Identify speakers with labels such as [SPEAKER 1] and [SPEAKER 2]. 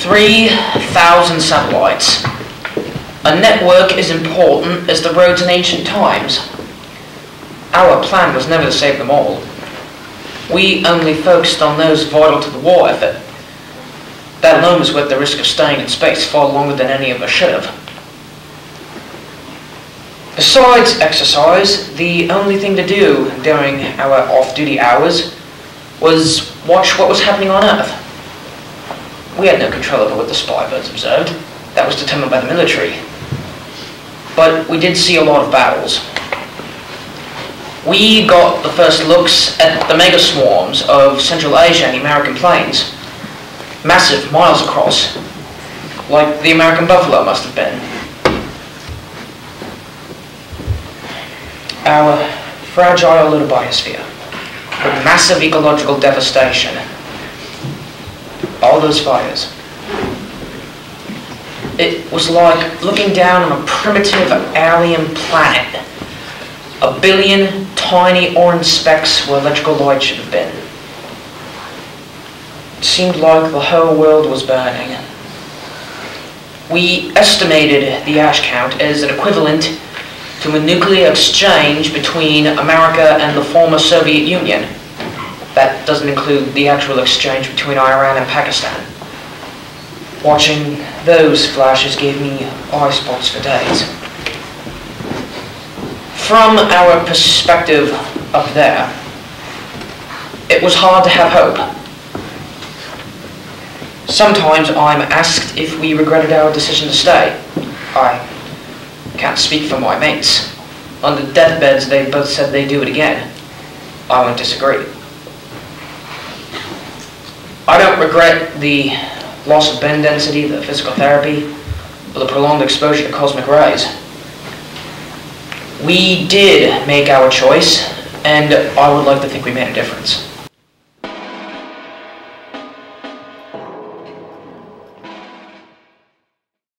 [SPEAKER 1] 3,000 satellites. A network as important as the roads in ancient times. Our plan was never to save them all. We only focused on those vital to the war effort. That alone was worth the risk of staying in space far longer than any of us should have. Besides exercise, the only thing to do during our off-duty hours was watch what was happening on Earth. We had no control over what the spy birds observed. That was determined by the military. But we did see a lot of battles. We got the first looks at the mega swarms of Central Asia and the American plains. Massive, miles across. Like the American buffalo must have been. Our fragile little biosphere, with massive ecological devastation. All those fires. It was like looking down on a primitive alien planet. A billion tiny orange specks where electrical light should have been. It seemed like the whole world was burning. We estimated the ash count as an equivalent to a nuclear exchange between America and the former Soviet Union. That doesn't include the actual exchange between Iran and Pakistan. Watching those flashes gave me eye spots for days. From our perspective up there, it was hard to have hope. Sometimes I'm asked if we regretted our decision to stay. I can't speak for my mates. On the deathbeds, they both said they'd do it again. I won't disagree. I don't regret the loss of bone density, the physical therapy, or the prolonged exposure to cosmic rays. We did make our choice, and I would like to think we made a difference.